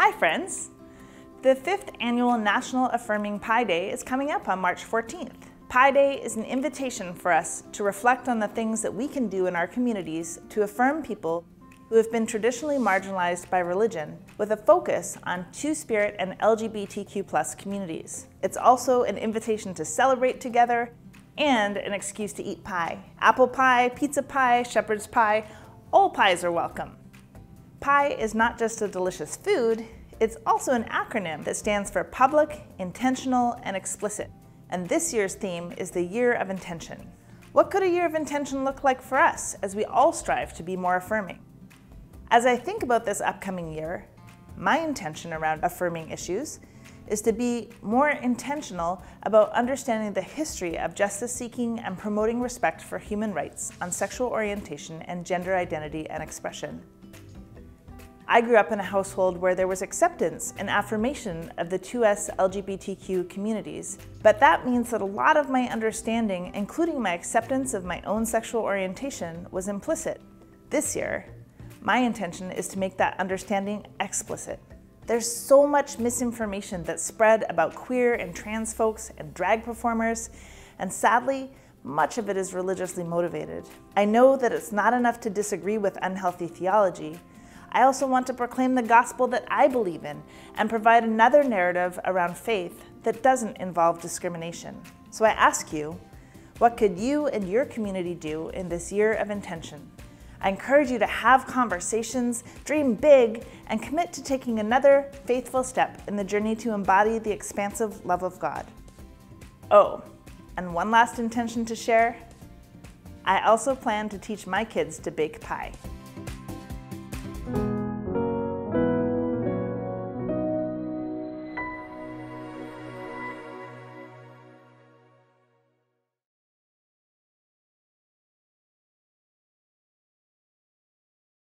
Hi, friends! The fifth annual National Affirming PIE Day is coming up on March 14th. PIE Day is an invitation for us to reflect on the things that we can do in our communities to affirm people who have been traditionally marginalized by religion, with a focus on Two-Spirit and LGBTQ plus communities. It's also an invitation to celebrate together and an excuse to eat pie. Apple pie, pizza pie, shepherd's pie, all pies are welcome. PIE is not just a delicious food, it's also an acronym that stands for Public, Intentional, and Explicit. And this year's theme is the Year of Intention. What could a year of intention look like for us as we all strive to be more affirming? As I think about this upcoming year, my intention around affirming issues is to be more intentional about understanding the history of justice seeking and promoting respect for human rights on sexual orientation and gender identity and expression. I grew up in a household where there was acceptance and affirmation of the 2S LGBTQ communities, but that means that a lot of my understanding, including my acceptance of my own sexual orientation, was implicit. This year, my intention is to make that understanding explicit. There's so much misinformation that's spread about queer and trans folks and drag performers, and sadly, much of it is religiously motivated. I know that it's not enough to disagree with unhealthy theology, I also want to proclaim the gospel that I believe in and provide another narrative around faith that doesn't involve discrimination. So I ask you, what could you and your community do in this year of intention? I encourage you to have conversations, dream big, and commit to taking another faithful step in the journey to embody the expansive love of God. Oh, and one last intention to share. I also plan to teach my kids to bake pie.